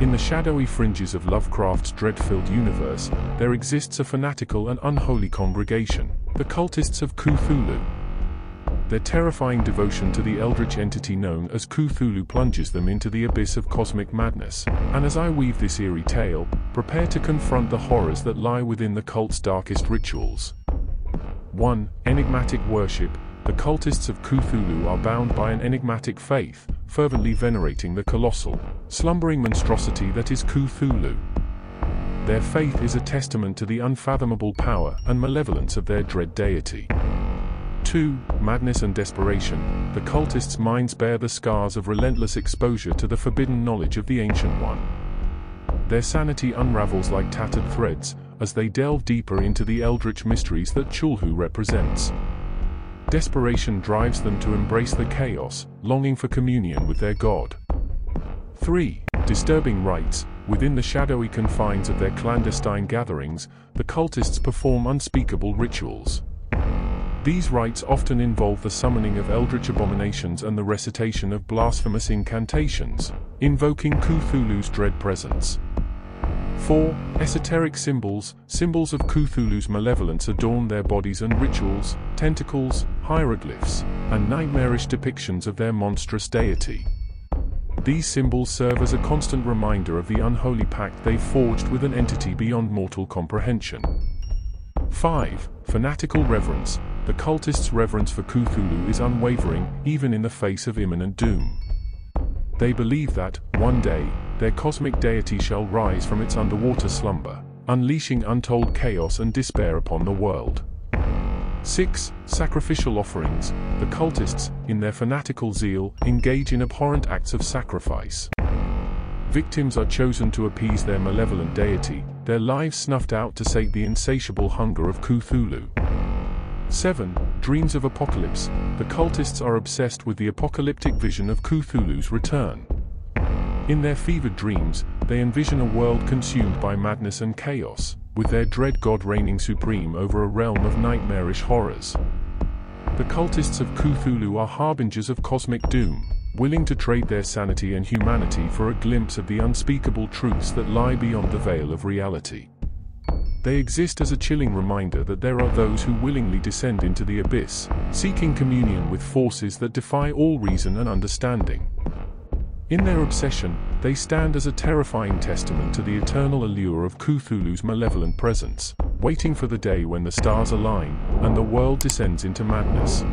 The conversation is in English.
In the shadowy fringes of Lovecraft's dread-filled universe, there exists a fanatical and unholy congregation, the cultists of Cthulhu. Their terrifying devotion to the eldritch entity known as Cthulhu plunges them into the abyss of cosmic madness, and as I weave this eerie tale, prepare to confront the horrors that lie within the cult's darkest rituals. 1. Enigmatic worship. The cultists of Cthulhu are bound by an enigmatic faith, fervently venerating the colossal, slumbering monstrosity that is Cthulhu. Their faith is a testament to the unfathomable power and malevolence of their dread deity. 2. Madness and desperation. The cultists' minds bear the scars of relentless exposure to the forbidden knowledge of the Ancient One. Their sanity unravels like tattered threads, as they delve deeper into the eldritch mysteries that Cthulhu represents. Desperation drives them to embrace the chaos, longing for communion with their god. 3. Disturbing rites. Within the shadowy confines of their clandestine gatherings, the cultists perform unspeakable rituals. These rites often involve the summoning of eldritch abominations and the recitation of blasphemous incantations, invoking Cthulhu's dread presence. 4. Esoteric symbols, symbols of Cthulhu's malevolence adorn their bodies and rituals, tentacles, hieroglyphs, and nightmarish depictions of their monstrous deity. These symbols serve as a constant reminder of the unholy pact they forged with an entity beyond mortal comprehension. 5. Fanatical reverence. The cultists' reverence for Cthulhu is unwavering, even in the face of imminent doom. They believe that, one day, their cosmic deity shall rise from its underwater slumber, unleashing untold chaos and despair upon the world. 6. Sacrificial offerings. The cultists, in their fanatical zeal, engage in abhorrent acts of sacrifice. Victims are chosen to appease their malevolent deity, their lives snuffed out to sate the insatiable hunger of Cthulhu. 7. Dreams of Apocalypse. The cultists are obsessed with the apocalyptic vision of Cthulhu's return. In their fevered dreams, they envision a world consumed by madness and chaos, with their dread god reigning supreme over a realm of nightmarish horrors. The cultists of Cthulhu are harbingers of cosmic doom, willing to trade their sanity and humanity for a glimpse of the unspeakable truths that lie beyond the veil of reality. They exist as a chilling reminder that there are those who willingly descend into the abyss, seeking communion with forces that defy all reason and understanding. In their obsession, they stand as a terrifying testament to the eternal allure of Cthulhu's malevolent presence, waiting for the day when the stars align and the world descends into madness.